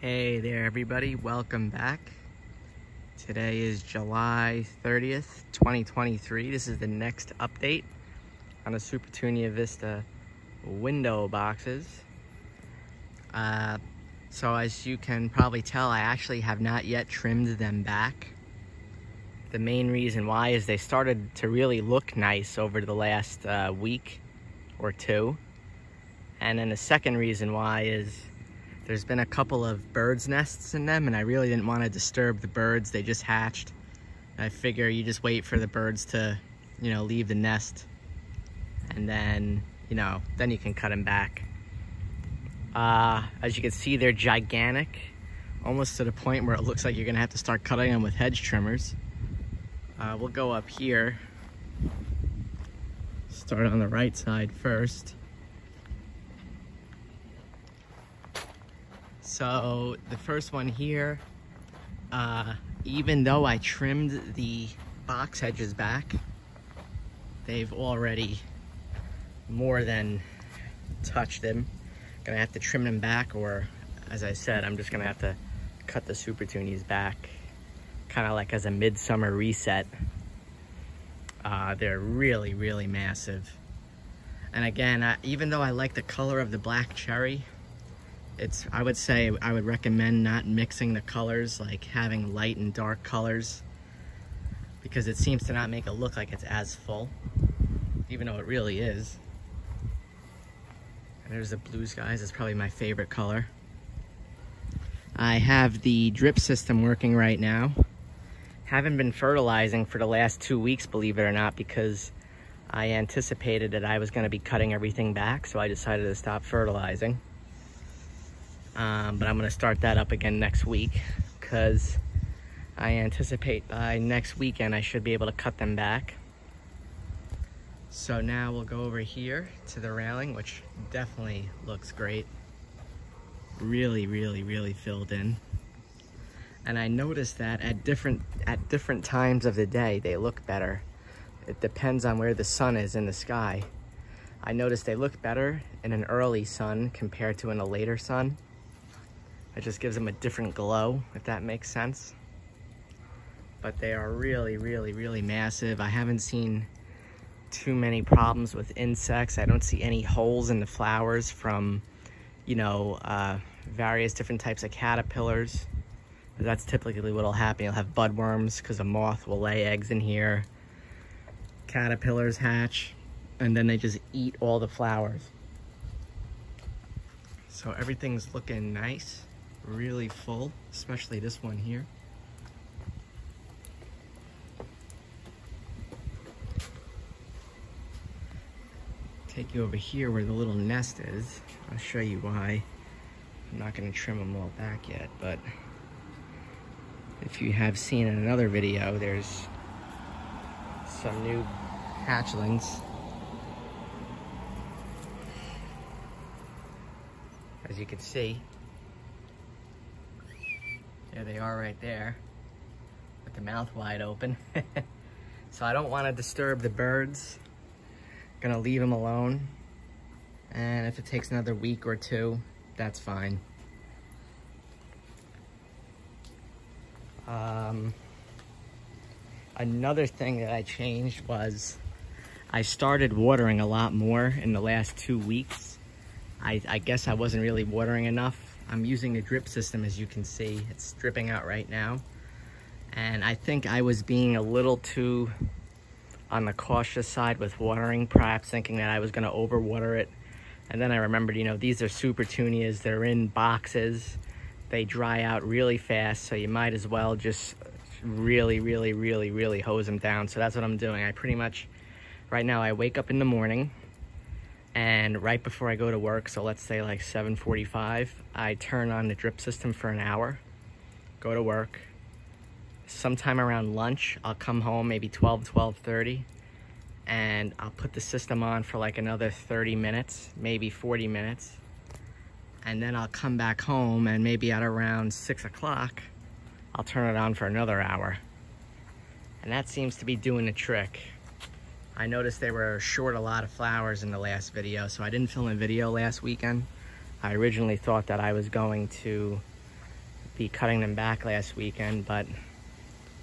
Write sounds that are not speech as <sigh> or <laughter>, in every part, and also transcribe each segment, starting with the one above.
Hey there everybody, welcome back. Today is July 30th, 2023. This is the next update on the Supertunia Vista window boxes. Uh, so as you can probably tell, I actually have not yet trimmed them back. The main reason why is they started to really look nice over the last uh, week or two. And then the second reason why is there's been a couple of birds nests in them and I really didn't want to disturb the birds. They just hatched. I figure you just wait for the birds to, you know, leave the nest and then, you know, then you can cut them back. Uh, as you can see, they're gigantic, almost to the point where it looks like you're gonna have to start cutting them with hedge trimmers. Uh, we'll go up here. Start on the right side first. So the first one here, uh, even though I trimmed the box hedges back, they've already more than touched them. Gonna have to trim them back or as I said, I'm just gonna have to cut the Supertunies back kind of like as a midsummer reset. Uh, they're really, really massive. And again, I, even though I like the color of the black cherry, it's I would say I would recommend not mixing the colors like having light and dark colors because it seems to not make it look like it's as full even though it really is. And there's the blue skies it's probably my favorite color. I have the drip system working right now. Haven't been fertilizing for the last two weeks believe it or not because I anticipated that I was going to be cutting everything back so I decided to stop fertilizing um, but I'm gonna start that up again next week because I anticipate by next weekend I should be able to cut them back. So now we'll go over here to the railing, which definitely looks great. Really, really, really filled in. And I noticed that at different at different times of the day, they look better. It depends on where the sun is in the sky. I noticed they look better in an early sun compared to in a later sun. It just gives them a different glow, if that makes sense. But they are really, really, really massive. I haven't seen too many problems with insects. I don't see any holes in the flowers from, you know, uh, various different types of caterpillars. That's typically what'll happen. You'll have budworms because a moth will lay eggs in here. Caterpillars hatch, and then they just eat all the flowers. So everything's looking nice really full, especially this one here. Take you over here where the little nest is. I'll show you why. I'm not gonna trim them all back yet, but if you have seen in another video, there's some new hatchlings. As you can see, there they are right there with the mouth wide open. <laughs> so I don't want to disturb the birds. Gonna leave them alone. And if it takes another week or two, that's fine. Um, another thing that I changed was I started watering a lot more in the last two weeks. I, I guess I wasn't really watering enough I'm using a drip system as you can see. It's dripping out right now. And I think I was being a little too on the cautious side with watering, perhaps thinking that I was gonna overwater it. And then I remembered, you know, these are Supertunias, they're in boxes. They dry out really fast, so you might as well just really, really, really, really hose them down. So that's what I'm doing. I pretty much, right now I wake up in the morning, and right before I go to work, so let's say like 7.45, I turn on the drip system for an hour, go to work. Sometime around lunch, I'll come home, maybe 12, 12.30, and I'll put the system on for like another 30 minutes, maybe 40 minutes. And then I'll come back home and maybe at around six o'clock, I'll turn it on for another hour. And that seems to be doing the trick. I noticed they were short a lot of flowers in the last video, so I didn't film a video last weekend. I originally thought that I was going to be cutting them back last weekend, but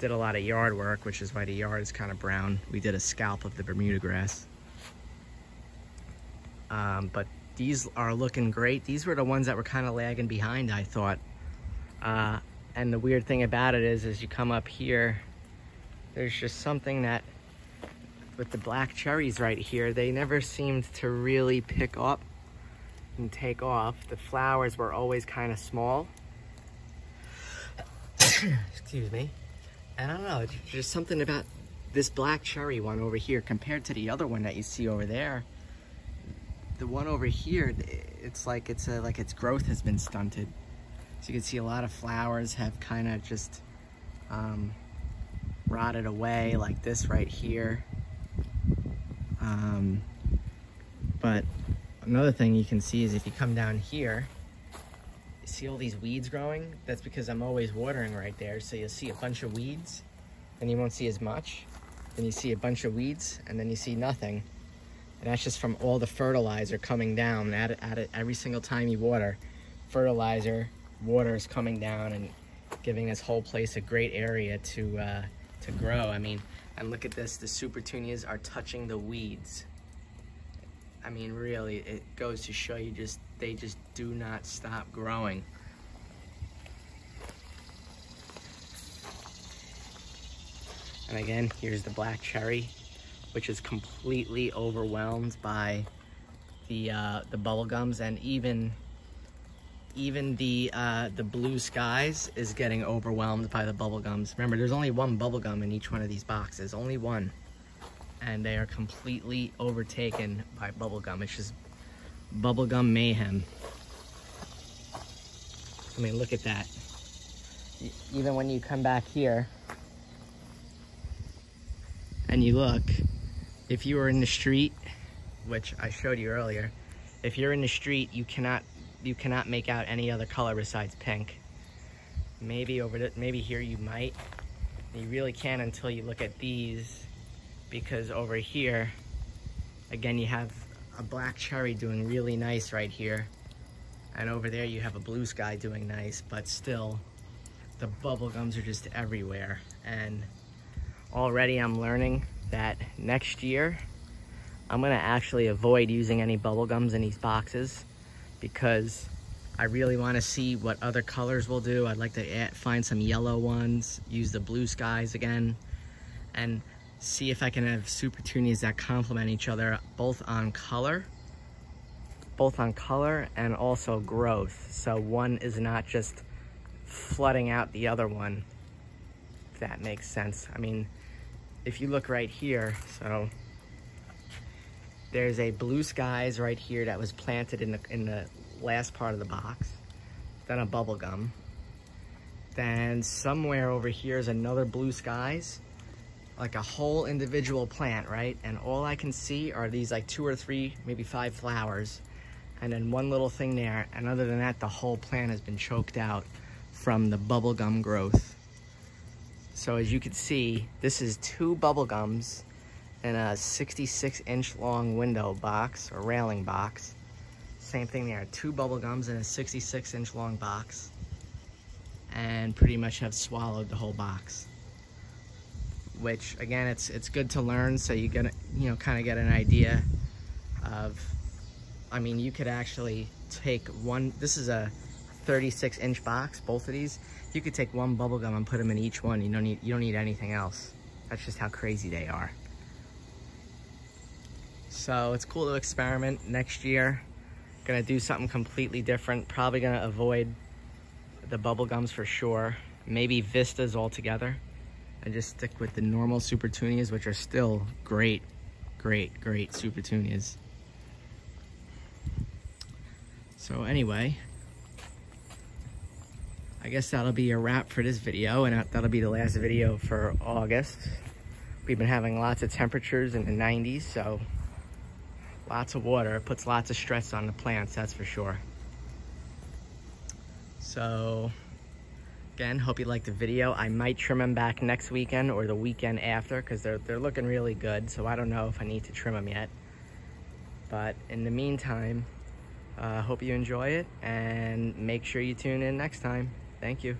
did a lot of yard work, which is why the yard is kind of brown. We did a scalp of the Bermuda grass. Um, but these are looking great. These were the ones that were kind of lagging behind, I thought. Uh, and the weird thing about it is, as you come up here, there's just something that with the black cherries right here, they never seemed to really pick up and take off. The flowers were always kind of small. <coughs> Excuse me. And I don't know, just something about this black cherry one over here compared to the other one that you see over there. The one over here, it's like it's a, like its growth has been stunted. So you can see a lot of flowers have kind of just um, rotted away like this right here. Um, but another thing you can see is if you come down here, you see all these weeds growing? That's because I'm always watering right there. So you'll see a bunch of weeds and you won't see as much. Then you see a bunch of weeds and then you see nothing. And that's just from all the fertilizer coming down at it, at it every single time you water. Fertilizer, water is coming down and giving this whole place a great area to, uh, to grow. I mean, and look at this, the Supertunias are touching the weeds. I mean, really, it goes to show you just, they just do not stop growing. And again, here's the black cherry, which is completely overwhelmed by the uh, the bubble gums and even even the uh, the blue skies is getting overwhelmed by the bubble gums. Remember, there's only one bubble gum in each one of these boxes, only one. And they are completely overtaken by bubble gum. It's just bubblegum mayhem. I mean, look at that. Even when you come back here and you look, if you were in the street, which I showed you earlier, if you're in the street, you cannot you cannot make out any other color besides pink. Maybe over maybe here you might. You really can't until you look at these because over here, again, you have a black cherry doing really nice right here. And over there you have a blue sky doing nice, but still the bubble gums are just everywhere. And already I'm learning that next year, I'm gonna actually avoid using any bubble gums in these boxes because I really want to see what other colors will do. I'd like to add, find some yellow ones, use the blue skies again, and see if I can have Supertunias that complement each other both on color, both on color and also growth. So one is not just flooding out the other one, if that makes sense. I mean, if you look right here, so there's a blue skies right here that was planted in the in the last part of the box. Then a bubble gum. Then somewhere over here is another blue skies, like a whole individual plant, right? And all I can see are these like two or three, maybe five flowers, and then one little thing there. And other than that, the whole plant has been choked out from the bubble gum growth. So as you can see, this is two bubble gums in a 66 inch long window box or railing box. Same thing there, two bubble gums in a 66 inch long box and pretty much have swallowed the whole box. Which again, it's it's good to learn so you get, you know, kind of get an idea of, I mean, you could actually take one, this is a 36 inch box, both of these. You could take one bubble gum and put them in each one. You don't need, you don't need anything else. That's just how crazy they are. So it's cool to experiment next year. Gonna do something completely different. Probably gonna avoid the bubble gums for sure. Maybe Vistas altogether. And just stick with the normal Supertunias, which are still great, great, great Supertunias. So anyway, I guess that'll be a wrap for this video, and that'll be the last video for August. We've been having lots of temperatures in the 90s, so Lots of water, it puts lots of stress on the plants, that's for sure. So, again, hope you liked the video. I might trim them back next weekend or the weekend after because they're, they're looking really good. So I don't know if I need to trim them yet. But in the meantime, uh, hope you enjoy it and make sure you tune in next time. Thank you.